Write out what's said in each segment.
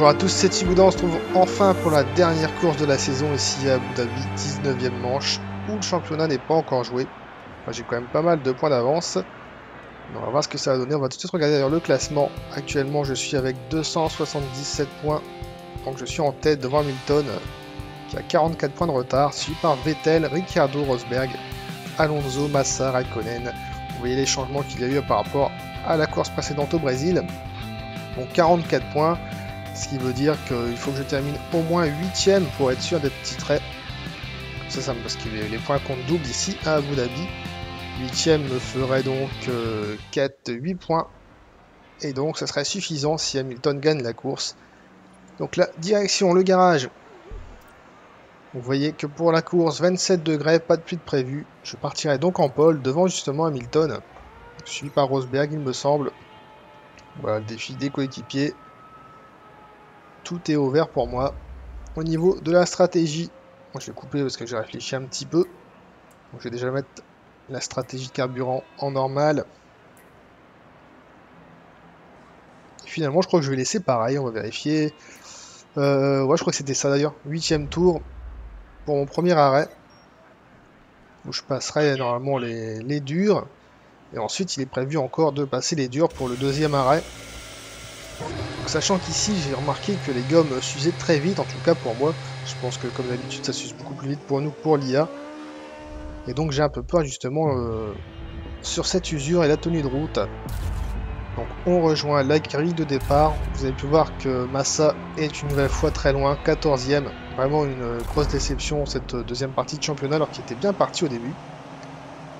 Bonjour à tous, c'est Thibaudin, on se trouve enfin pour la dernière course de la saison ici à Abu Dhabi, 19e manche, où le championnat n'est pas encore joué. Enfin, J'ai quand même pas mal de points d'avance. On va voir ce que ça va donner, on va tout de suite regarder le classement. Actuellement je suis avec 277 points, donc je suis en tête devant Hamilton, qui a 44 points de retard, suivi par Vettel, Ricciardo, Rosberg, Alonso, Massa, Raikkonen. Vous voyez les changements qu'il y a eu par rapport à la course précédente au Brésil. Donc 44 points, ce qui veut dire qu'il faut que je termine au moins 8ème pour être sûr d'être titré. Ça, ça parce que les, points comptent double ici à Abu Dhabi. 8ème me ferait donc euh, 4, 8 points. Et donc ça serait suffisant si Hamilton gagne la course. Donc la direction, le garage. Vous voyez que pour la course, 27 degrés, pas de pluie de prévu. Je partirai donc en pole devant justement Hamilton. Suivi par Rosberg, il me semble. Voilà le défi des coéquipiers. Tout est ouvert pour moi. Au niveau de la stratégie, moi, je vais couper parce que j'ai réfléchi un petit peu. Donc, je vais déjà mettre la stratégie de carburant en normal. Finalement, je crois que je vais laisser pareil. On va vérifier. Euh, ouais, je crois que c'était ça d'ailleurs. Huitième tour pour mon premier arrêt. Où je passerai normalement les, les durs. Et ensuite, il est prévu encore de passer les durs pour le deuxième arrêt. Sachant qu'ici, j'ai remarqué que les gommes s'usaient très vite, en tout cas pour moi. Je pense que comme d'habitude, ça s'use beaucoup plus vite pour nous que pour l'IA. Et donc j'ai un peu peur justement euh, sur cette usure et la tenue de route. Donc on rejoint la grille de départ. Vous avez pu voir que Massa est une nouvelle fois très loin, 14ème. Vraiment une grosse déception cette deuxième partie de championnat alors qu'il était bien parti au début.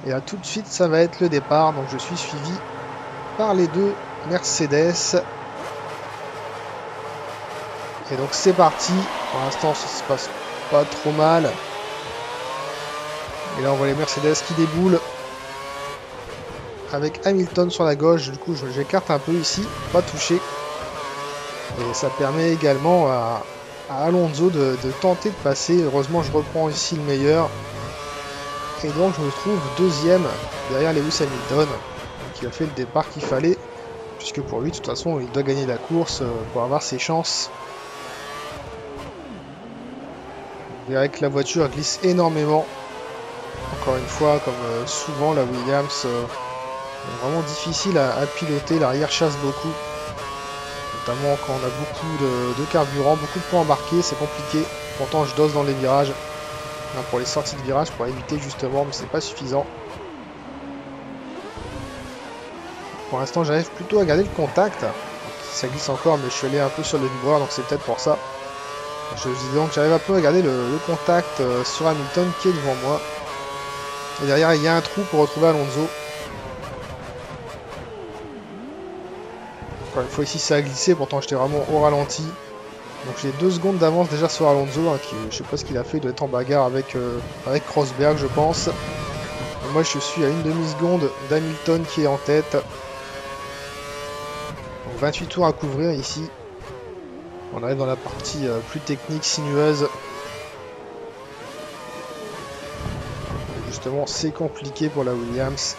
Et là tout de suite ça va être le départ. Donc je suis suivi par les deux Mercedes. Et donc c'est parti. Pour l'instant ça se passe pas trop mal. Et là on voit les Mercedes qui déboulent. Avec Hamilton sur la gauche. Du coup j'écarte un peu ici. Pas touché. Et ça permet également à, Alonso de, de, tenter de passer. Heureusement je reprends ici le meilleur. Et donc je me trouve deuxième derrière Lewis Hamilton. Qui a fait le départ qu'il fallait. Puisque pour lui de toute façon il doit gagner la course pour avoir ses chances. Vous verrez que la voiture glisse énormément. Encore une fois, comme euh, souvent, la Williams euh, est vraiment difficile à, piloter. L'arrière chasse beaucoup. Notamment quand on a beaucoup de, carburant, beaucoup de points embarqués, c'est compliqué. Pourtant, je dose dans les virages. Pour les sorties de virage, pour éviter justement, mais c'est pas suffisant. Pour l'instant, j'arrive plutôt à garder le contact. Ça glisse encore, mais je suis allé un peu sur le vibreur, donc c'est peut-être pour ça. Je dis donc, j'arrive un peu à garder le, contact euh, sur Hamilton qui est devant moi. Et derrière, il y a un trou pour retrouver Alonso. Encore une fois, ici, ça a glissé. Pourtant, j'étais vraiment au ralenti. Donc, j'ai deux secondes d'avance déjà sur Alonso. Hein, qui, je sais pas ce qu'il a fait. Il doit être en bagarre avec, euh, avec Rosberg, je pense. Moi, je suis à une demi-seconde d'Hamilton qui est en tête. Donc, 28 tours à couvrir ici. On arrive dans la partie euh, plus technique, sinueuse. Justement, c'est compliqué pour la Williams.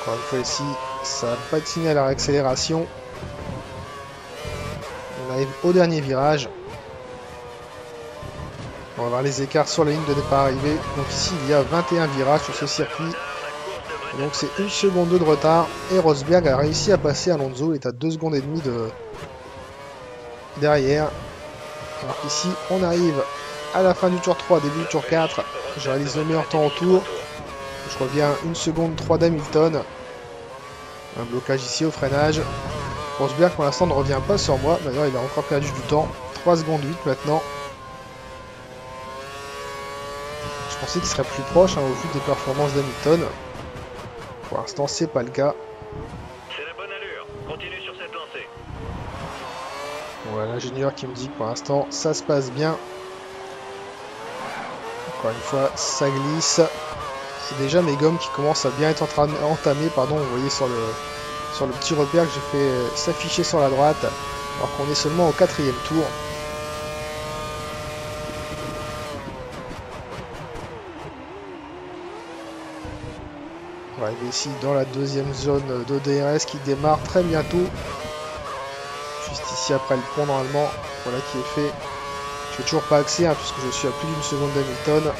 Encore une fois ici, ça a patiné à la réaccélération. On arrive au dernier virage. On va voir les écarts sur la ligne de départ arrivée. Donc ici, il y a 21 virages sur ce circuit. Donc c'est une seconde de retard. Et Rosberg a réussi à passer Alonso. Est à 2 secondes et demie de... derrière. Alors qu'ici, on arrive à la fin du tour 3, début du tour 4. Je réalise le meilleur temps au tour. Je reviens 1 seconde 3 d'Hamilton. Un blocage ici au freinage. Rosberg pour l'instant ne revient pas sur moi. D'ailleurs il a encore perdu du temps. 3 secondes 8 maintenant. Je pensais qu'il serait plus proche hein, au vu des performances d'Hamilton. Pour l'instant c'est pas le cas. C'est la bonne allure. Continue sur cette lancée. Voilà l'ingénieur qui me dit que pour l'instant ça se passe bien. Encore une fois, ça glisse. Et déjà mes gommes qui commencent à bien être entamées, pardon, vous voyez sur le, sur le petit repère que j'ai fait s'afficher sur la droite, alors qu'on est seulement au quatrième tour. Ici dans la deuxième zone de DRS qui démarre très bientôt. ici après le pont normalement. Voilà qui est fait. Je n'ai toujours pas accès hein, puisque je suis à plus d'une seconde d'Hamilton.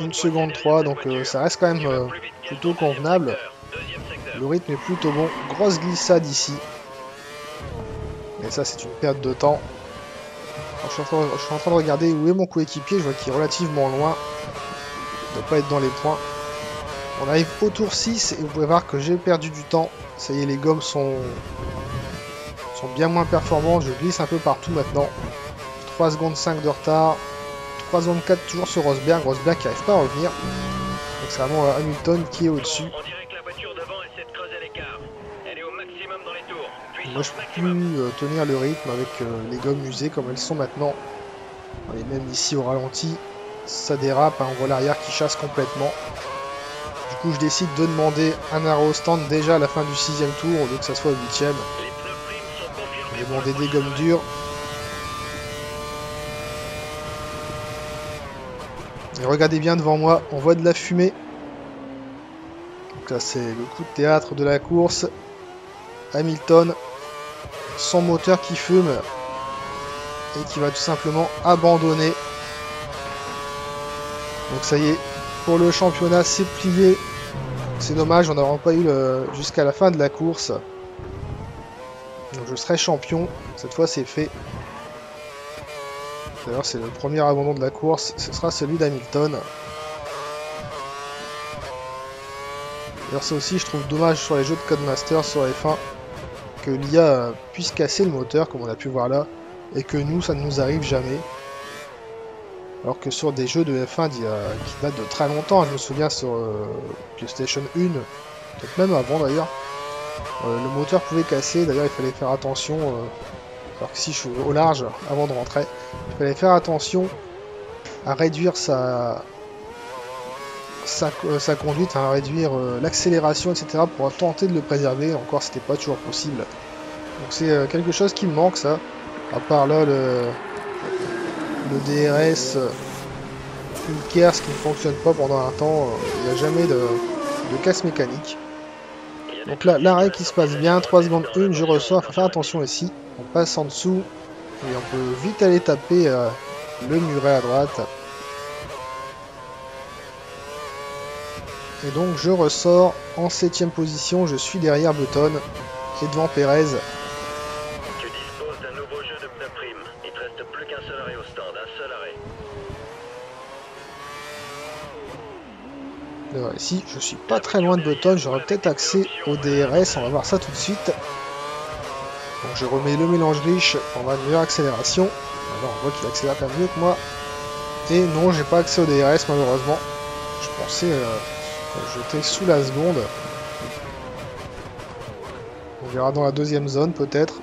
Une seconde 3, donc euh, ça reste quand même euh, plutôt convenable. Le rythme est plutôt bon. Grosse glissade ici. Et ça, c'est une perte de temps. je, suis en train, de regarder où est mon coéquipier. Je vois qu'il est relativement loin. Ne pas être dans les points. On arrive au tour 6 et vous pouvez voir que j'ai perdu du temps. Ça y est, les gommes sont, sont bien moins performantes. Je glisse un peu partout maintenant. 3 secondes 5 de retard. 3 secondes 4 toujours sur Rosberg. Rosberg qui n'arrive pas à revenir. Donc c'est vraiment euh, Hamilton qui est au-dessus. Moi je peux plus euh, tenir le rythme avec euh, les gommes usées comme elles sont maintenant. Et même ici au ralenti, ça dérape, hein, on voit l'arrière qui chasse complètement. Du coup je décide de demander un au stand déjà à la fin du sixième tour au lieu que ça soit au huitième. Vais demander des gommes dures. Et regardez bien devant moi, on voit de la fumée. Donc là c'est le coup de théâtre de la course. Hamilton son moteur qui fume et qui va tout simplement abandonner. Donc ça y est, pour le championnat, c'est plié. C'est dommage, on n'aura pas eu jusqu'à la fin de la course. Donc je serai champion. Cette fois, c'est fait. D'ailleurs, c'est le premier abandon de la course. Ce sera celui d'Hamilton. D'ailleurs, ça aussi, je trouve dommage sur les jeux de Codemaster sur F1 que l'IA puisse casser le moteur, comme on a pu voir là, et que nous, ça ne nous arrive jamais. Alors que sur des jeux de F1 qui datent de très longtemps, je me souviens sur euh, PlayStation 1, peut-être même avant d'ailleurs, euh, le moteur pouvait casser, d'ailleurs il fallait faire attention, euh, alors que si je suis au large avant de rentrer, il fallait faire attention à réduire sa, sa, sa conduite, à réduire l'accélération, etc. pour tenter de le préserver, encore c'était pas toujours possible. Donc c'est quelque chose qui me manque ça, à part là le, le DRS Ulkers qui ne fonctionne pas pendant un temps, il n'y a jamais de, casse mécanique. Donc là, l'arrêt qui se passe bien, 3 secondes 1, je ressors, faut faire attention ici, on passe en dessous, et on peut vite aller taper euh, le muret à droite. Et donc je ressors en 7ème position, je suis derrière Button et devant Perez je suis pas très loin de Button, j'aurai peut-être accès au DRS, on va voir ça tout de suite. Donc je remets le mélange riche, va une meilleure accélération. Alors on voit qu'il accélère pas mieux que moi. Et non, j'ai pas accès au DRS malheureusement. Je pensais euh, jeter sous la seconde. On verra dans la deuxième zone peut-être.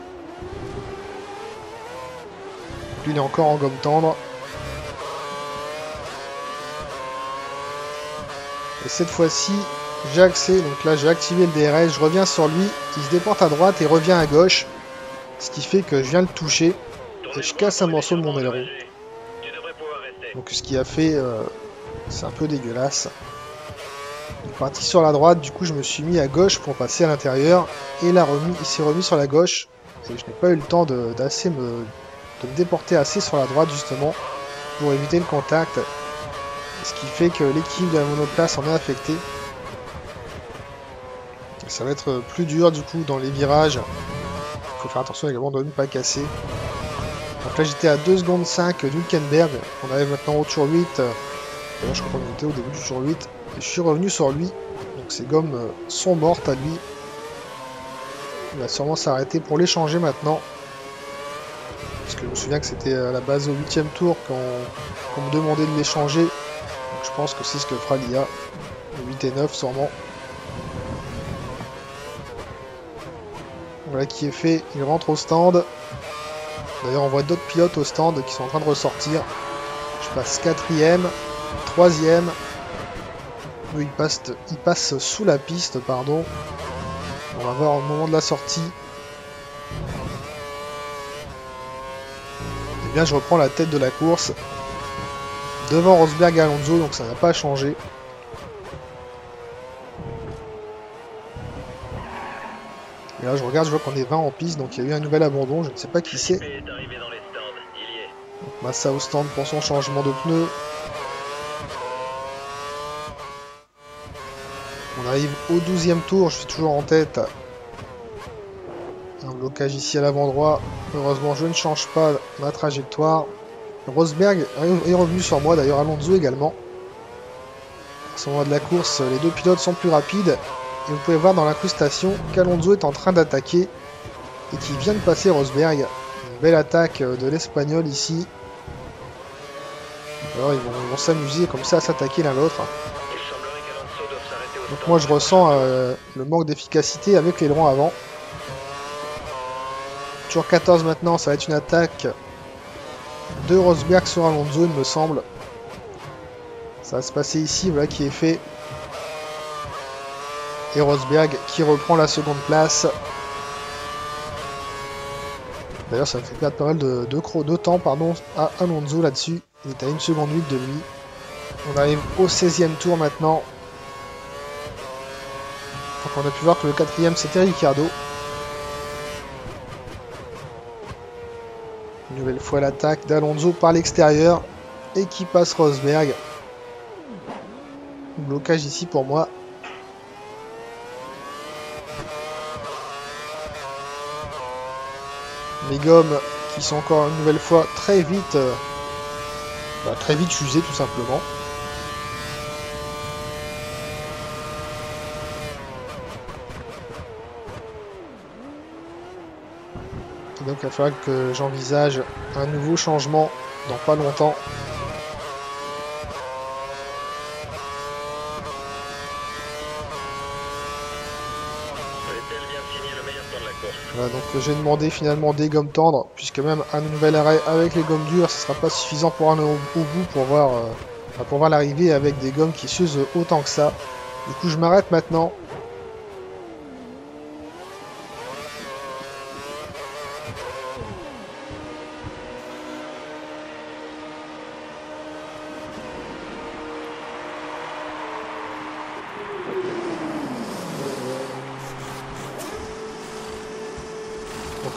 Lui il est encore en gomme tendre. Et cette fois-ci, j'ai accès, donc là j'ai activé le DRS, je reviens sur lui, il se déporte à droite et revient à gauche. Ce qui fait que je viens le toucher et je casse un morceau de mon aileron. Donc ce qui a fait, euh, c'est un peu dégueulasse. Il est parti sur la droite, du coup je me suis mis à gauche pour passer à l'intérieur. Et il s'est remis sur la gauche. Et je n'ai pas eu le temps de me déporter assez sur la droite justement pour éviter le contact ce qui fait que l'équilibre de la monoplace en est affecté. ça va être plus dur du coup dans les virages. Il faut faire attention également de ne pas casser. Donc là j'étais à 2 secondes 5 d'Hulkenberg. On arrive maintenant au tour 8. D'ailleurs je crois qu'on était au début du tour 8. Et je suis revenu sur lui. Donc ces gommes sont mortes à lui. Il va sûrement s'arrêter pour l'échanger maintenant. Parce que je me souviens que c'était à la base au 8 tour qu'on me demandait de l'échanger je pense que c'est ce que fera l'IA. 8 et 9 sûrement. Voilà qui est fait, il rentre au stand. D'ailleurs on voit d'autres pilotes au stand qui sont en train de ressortir. Je passe quatrième, troisième. Oui, il passe, il passe sous la piste, pardon. On va voir au moment de la sortie. Eh bien je reprends la tête de la course devant Rosberg et Alonso, donc ça n'a pas changé. Et là, je regarde, je vois qu'on est 20 en piste, donc il y a eu un nouvel abandon. Je ne sais pas qui c'est. Massa au stand pour son changement de pneus. On arrive au 12e tour, je suis toujours en tête. Un blocage ici à l'avant-droit. Heureusement, je ne change pas ma trajectoire. Rosberg est revenu sur moi, d'ailleurs Alonso également. À ce moment de la course, les deux pilotes sont plus rapides. Et vous pouvez voir dans l'incrustation qu'Alonso est en train d'attaquer et qui vient de passer Rosberg. Une belle attaque de l'Espagnol ici. Alors ils vont, s'amuser comme ça à s'attaquer l'un l'autre. Donc moi je ressens euh, le manque d'efficacité avec l'aileron avant. Tour 14 maintenant, ça va être une attaque de Rosberg sur Alonso il me semble. Ça va se passer ici, voilà qui est fait. Et Rosberg qui reprend la seconde place. D'ailleurs ça fait perdre pas mal de, de, de temps pardon, à Alonso là-dessus. Il est à une seconde 8 de lui. On arrive au 16e tour maintenant. Donc on a pu voir que le quatrième c'était Ricardo. Une nouvelle fois l'attaque d'Alonso par l'extérieur et qui passe Rosberg. Blocage ici pour moi. Les gommes qui sont encore une nouvelle fois très vite, euh, bah, très vite usées tout simplement. Donc il va falloir que j'envisage un nouveau changement dans pas longtemps. Voilà, donc j'ai demandé finalement des gommes tendres, puisque même un nouvel arrêt avec les gommes dures, ce sera pas suffisant pour un au, au bout pour voir, euh, pour voir l'arrivée avec des gommes qui s'usent autant que ça. Du coup je m'arrête maintenant.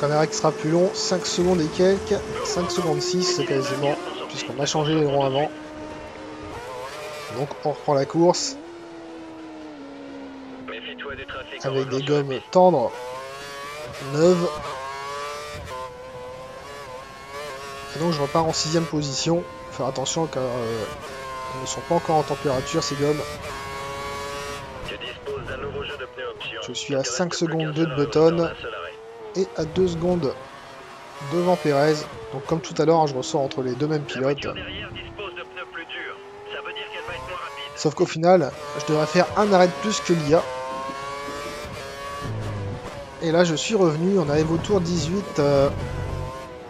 Arrêt qui sera plus long, 5 secondes et quelques, 5 secondes 6 quasiment, puisqu'on a changé les ronds avant. Donc on reprend la course avec des gommes tendres, neuves. Et donc je repars en sixième position. Faire attention car euh, elles ne sont pas encore en température ces gommes. Je suis à Il te reste 5 plus secondes qu'un de seul arrêt Button. Et à 2 secondes devant Perez. Donc comme tout à l'heure, hein, je ressors entre les deux mêmes pilotes. Sauf qu'au final, je devrais faire un arrêt de plus que l'IA. Et là, je suis revenu. On arrive au tour 18. euh,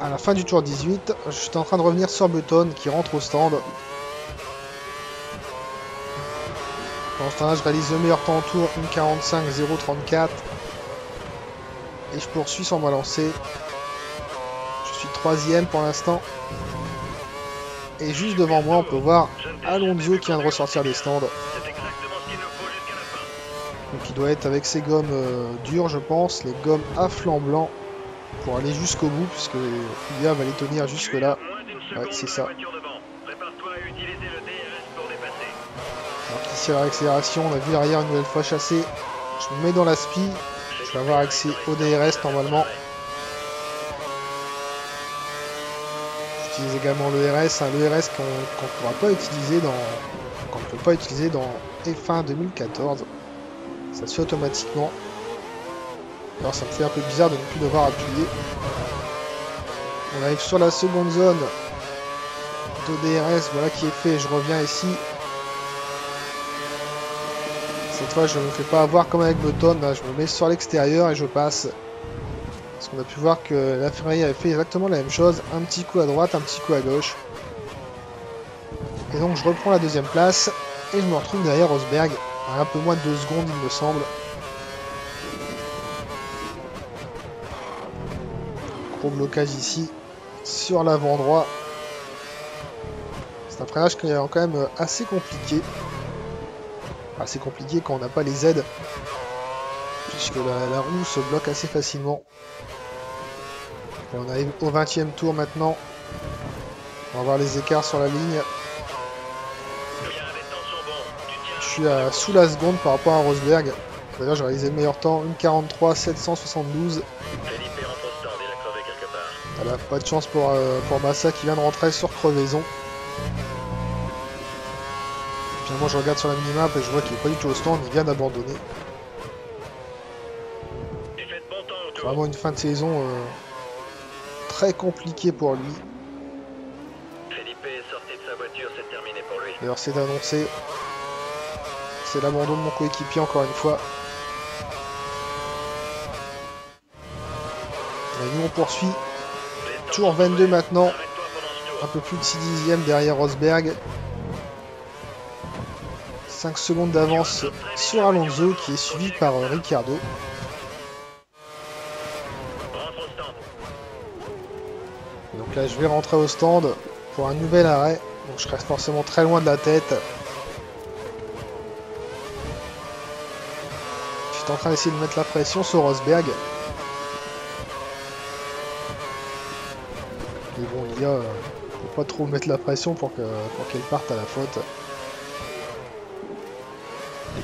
à la fin du tour 18, je suis en train de revenir sur Button qui rentre au stand. Pendant ce temps-là, je réalise le meilleur temps en tour, 1.45.034. Et je poursuis sans balancer. Je suis troisième pour l'instant. Et juste devant moi, on peut voir Alonso qui vient de ressortir des stands. Donc il doit être avec ses gommes euh, dures, je pense, les gommes à flanc blanc pour aller jusqu'au bout, puisque l'IA va les tenir jusque là. C'est ça. Prépare-toi à utiliser le DRS pour dépasser. Alors qu'ici à la réaccélération, on a vu l'arrière une nouvelle fois chassé. Je me mets dans la spi, je vais avoir accès au DRS normalement. J'utilise également le RS, hein, le RS qu'on ne pourra pas utiliser dans. qu'on ne peut pas utiliser dans F1 2014. Ça se fait automatiquement. Alors ça me fait un peu bizarre de ne plus devoir appuyer. On arrive sur la seconde zone de DRS, voilà qui est fait, je reviens ici. Cette fois je ne me fais pas avoir comme avec Button, là, je me mets sur l'extérieur et je passe. Parce qu'on a pu voir que Ferrari avait fait exactement la même chose, un petit coup à droite, un petit coup à gauche. Et donc je reprends la deuxième place et je me retrouve derrière Rosberg, un peu moins de 2 secondes il me semble. Gros blocage ici sur l'avant droit. C'est un freinage qui est quand même assez compliqué. Assez compliqué quand on n'a pas les aides. puisque la, roue se bloque assez facilement. On arrive au 20 e tour maintenant. On va voir les écarts sur la ligne. Je suis à sous la seconde par rapport à Rosberg. D'ailleurs, j'ai réalisé le meilleur temps, 1.43 772. Felipe rentre au stand, il a crevé quelque part. Voilà, pas de chance pour, euh, pour Massa qui vient de rentrer sur crevaison. Moi je regarde sur la minimap et je vois qu'il est pas du tout au stand, il vient d'abandonner. Vraiment une fin de saison euh, très compliquée pour lui. D'ailleurs c'est annoncé. C'est l'abandon de mon coéquipier encore une fois. Et nous on poursuit. Tour sont 22 prêts. maintenant. Un peu plus de 6 dixièmes derrière Rosberg. 5 secondes d'avance sur Alonso qui est suivi par euh, au stand. Donc là je vais rentrer au stand pour un nouvel arrêt. Donc je reste forcément très loin de la tête. Je suis en train d'essayer de mettre la pression sur Rosberg. Mais bon, il y a, faut pas trop mettre la pression pour qu'elle parte à la faute.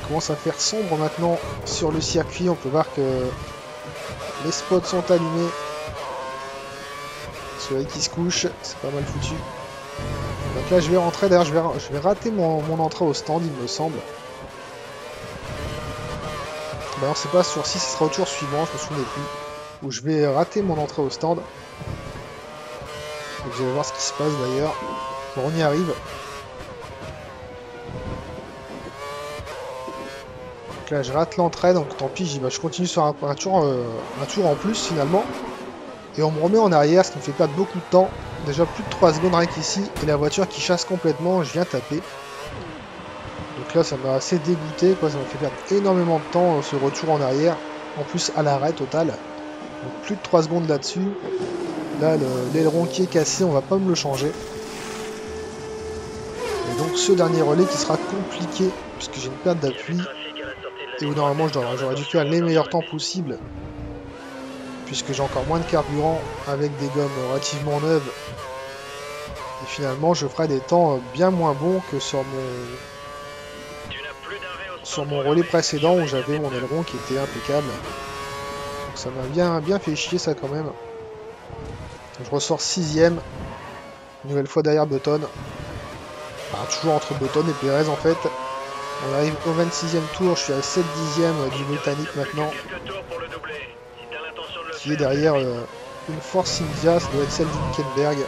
Commence à faire sombre maintenant sur le circuit. On peut voir que les spots sont allumés. Soleil qui se couche, c'est pas mal foutu. Donc là je vais rentrer, d'ailleurs je vais, je vais rater mon, mon entrée au stand il me semble. Alors c'est pas sur 6, ce sera au tour suivant, je me souviens plus. Où je vais rater mon entrée au stand. Vous allez voir ce qui se passe d'ailleurs. Bon, on y arrive. Donc là je rate l'entrée, donc tant pis, vais. je continue sur un, tour, euh, un tour en plus finalement. Et on me remet en arrière, ce qui me fait perdre beaucoup de temps. Déjà plus de 3 secondes rien qu'ici. Et la voiture qui chasse complètement, je viens taper. Donc là ça m'a assez dégoûté, quoi. ça m'a fait perdre énormément de temps euh, ce retour en arrière. En plus à l'arrêt total. Donc plus de 3 secondes là-dessus. Là le- l'aileron qui est cassé, on va pas me le changer. Et donc ce dernier relais qui sera compliqué puisque j'ai une perte d'appui. Où ligne normalement j'aurais dû faire les meilleurs temps possibles. Puisque j'ai encore moins de carburant avec des gommes relativement neuves. Et finalement je ferai des temps bien moins bons que sur mon, sur mon relais précédent où j'avais mon aileron qui était impeccable. Donc ça m'a bien, bien fait chier ça quand même. Je ressors sixième. Nouvelle fois derrière Button. Enfin, toujours entre Button et Perez en fait. On arrive au 26e tour, je suis à 7 dixièmes du Britannique maintenant. Qui est derrière euh, une Force India, ça doit être celle d'Hülkenberg.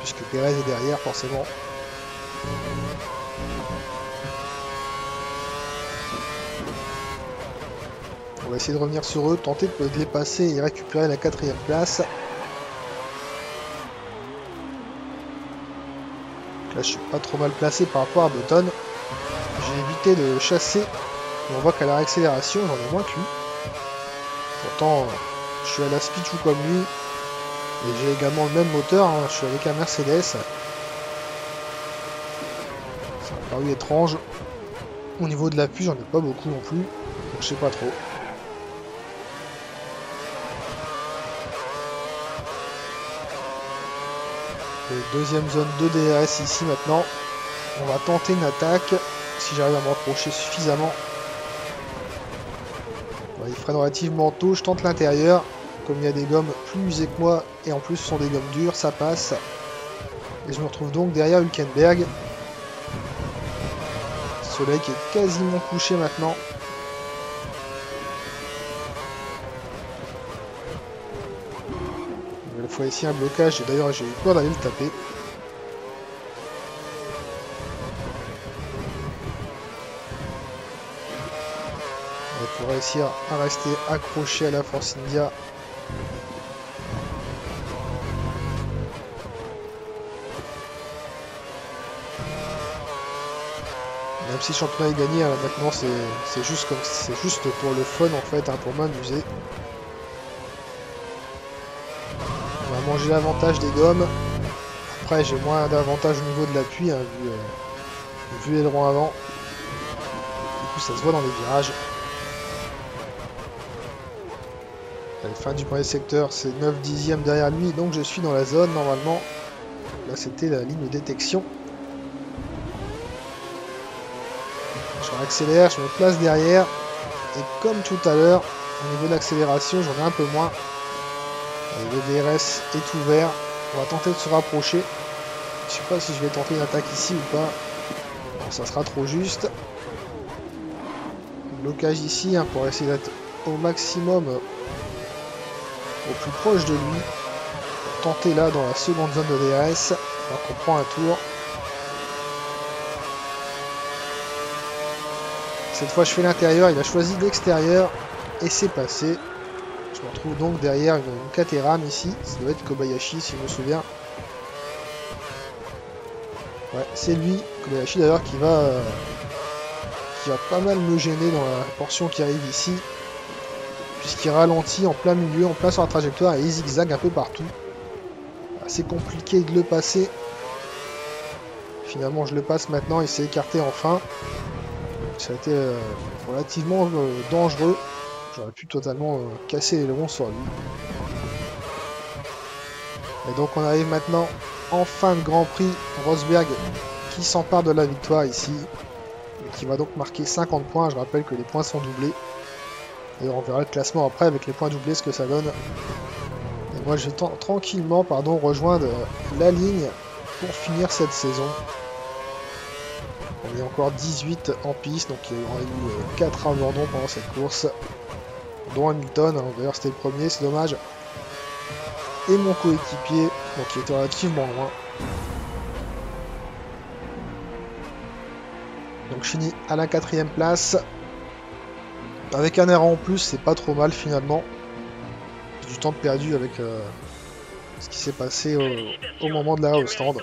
Puisque Perez est derrière forcément. On va essayer de revenir sur eux, tenter de les passer et récupérer la quatrième place. Là je suis pas trop mal placé par rapport à Button. De chasser. On voit qu'à la réaccélération j'en ai moins que. Pourtant, je suis à la speed tout comme lui. Et j'ai également le même moteur, hein, je suis avec un Mercedes. Ça m'a paru étrange. Au niveau de l'appui, j'en ai pas beaucoup non plus. Donc je sais pas trop. Et deuxième zone de DRS ici maintenant. On va tenter une attaque. Si j'arrive à me rapprocher suffisamment. Ouais, il freine relativement tôt, je tente l'intérieur. Comme il y a des gommes plus usées que moi, et en plus ce sont des gommes dures, ça passe. Et je me retrouve donc derrière Hülkenberg. Soleil qui est quasiment couché maintenant. Il faut ici un blocage, et d'ailleurs j'ai eu peur d'aller le taper. Il faut à rester accroché à la Force India. Même si le championnat est gagné, hein, maintenant c'est juste comme c'est juste pour le fun en fait, hein, pour m'amuser. On va manger l'avantage des gommes. Après j'ai moins d'avantage au niveau de l'appui, hein, vu, euh, avant. Du coup ça se voit dans les virages. Fin du premier secteur, c'est 9 dixièmes derrière lui, donc je suis dans la zone normalement. Là c'était la ligne de détection. Je accélère, je me place derrière. Et comme tout à l'heure, au niveau de l'accélération, j'en ai un peu moins. le DRS est ouvert. On va tenter de se rapprocher. Je sais pas si je vais tenter une attaque ici ou pas. ça sera trop juste. Blocage ici hein, pour essayer d'être au maximum au plus proche de lui. tenter là dans la seconde zone de DRS. Alors qu'on prend un tour. Cette fois je fais l'intérieur, il a choisi l'extérieur et c'est passé. Je me retrouve donc derrière une, une ici, ça doit être Kobayashi si je me souviens. Ouais, c'est lui, Kobayashi d'ailleurs, qui va euh, qui va pas mal me gêner dans la portion qui arrive ici. Puisqu'il ralentit en plein milieu, en plein sur la trajectoire et il zigzag un peu partout. Assez compliqué de le passer. Finalement je le passe maintenant, il s'est écarté enfin. Ça a été euh, relativement euh, dangereux. J'aurais pu totalement euh, casser les ronds sur lui. Et donc on arrive maintenant en fin de Grand Prix. Rosberg qui s'empare de la victoire ici. Et qui va donc marquer 50 points. Je rappelle que les points sont doublés. Et on verra le classement après avec les points doublés ce que ça donne. Et moi je vais tranquillement pardon, rejoindre la ligne pour finir cette saison. On est encore 18 en piste, donc il y aura eu 4 abandons pendant cette course, dont Hamilton, hein, d'ailleurs c'était le premier, c'est dommage. Et mon coéquipier, donc qui était relativement loin. Donc je finis à la quatrième place. Avec un erreur en plus, c'est pas trop mal finalement. Du temps perdu avec euh, ce qui s'est passé au, moment de l'arrêt au stand.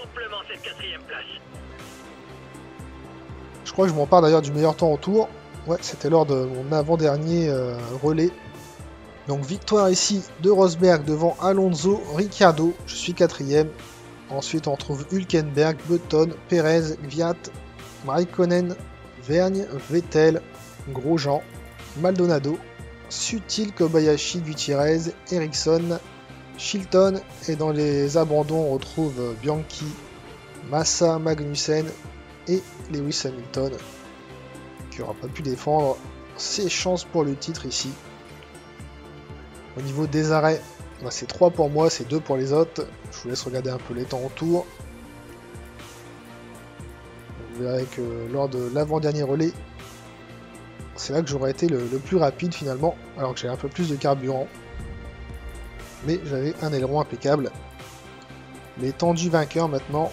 Je crois que je m'en parle d'ailleurs du meilleur temps en tour. Ouais, c'était lors de mon avant-dernier euh, relais. Donc victoire ici de Rosberg devant Alonso, Ricciardo, je suis quatrième. Ensuite on trouve Hülkenberg, Button, Perez, Viat, Raikkonen, Vergne, Vettel, Grosjean, Maldonado, Sutil, Kobayashi, Gutierrez, Ericsson, Chilton et dans les abandons on retrouve Bianchi, Massa, Magnussen, et Lewis Hamilton qui n'aura pas pu défendre ses chances pour le titre ici. Au niveau des arrêts, bah, c'est 3 pour moi, c'est 2 pour les autres. Je vous laisse regarder un peu les temps en tour. Vous verrez que lors de l'avant-dernier relais, c'est là que j'aurais été le, plus rapide finalement, alors que j'ai un peu plus de carburant. Mais j'avais un aileron impeccable. Les temps du vainqueur maintenant,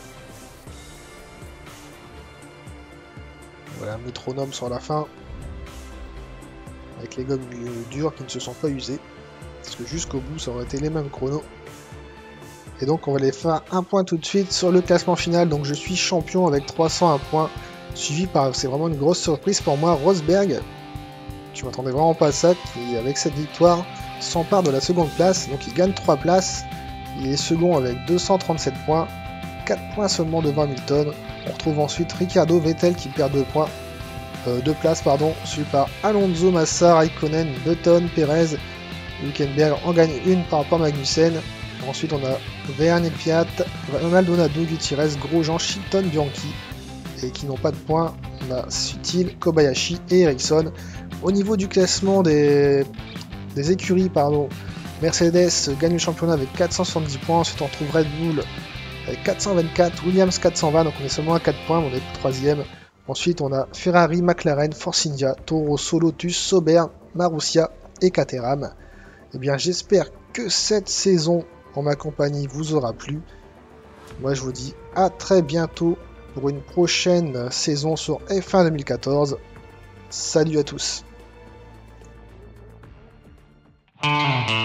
Voilà, métronome sur la fin. Avec les gommes dures qui ne se sont pas usées. Parce que jusqu'au bout, ça aurait été les mêmes chronos. Et donc, on va les faire un point tout de suite sur le classement final. Donc, je suis champion avec 301 points. Suivi par, c'est vraiment une grosse surprise pour moi, Rosberg. Je m'attendais vraiment pas à ça. Qui, avec cette victoire, s'empare de la seconde place. Donc, il gagne 3 places. Il est second avec 237 points. 4 points seulement devant Hamilton. On retrouve ensuite Ricardo Vettel qui perd 2 points. 2 euh, places, pardon, suivi par Alonso, Massa, Raikkonen, Button, Perez, Hülkenberg en gagne une par rapport à Magnussen. Ensuite, on a Verne Fiat, Maldonado, Gutierrez, Grosjean, Chilton, Bianchi, et qui n'ont pas de points. On a Sutil, Kobayashi et Ericsson. Au niveau du classement des, écuries, pardon, Mercedes gagne le championnat avec 470 points. Ensuite, on retrouve Red Bull 424, Williams 420, donc on est seulement à 4 points, on est troisième. Ensuite, on a Ferrari, McLaren, Force India, Toro, Lotus, Sauber, Marussia et Caterham. Eh bien, j'espère que cette saison en ma compagnie vous aura plu. Moi, je vous dis à très bientôt pour une prochaine saison sur F1 2014. Salut à tous. Mm-hmm.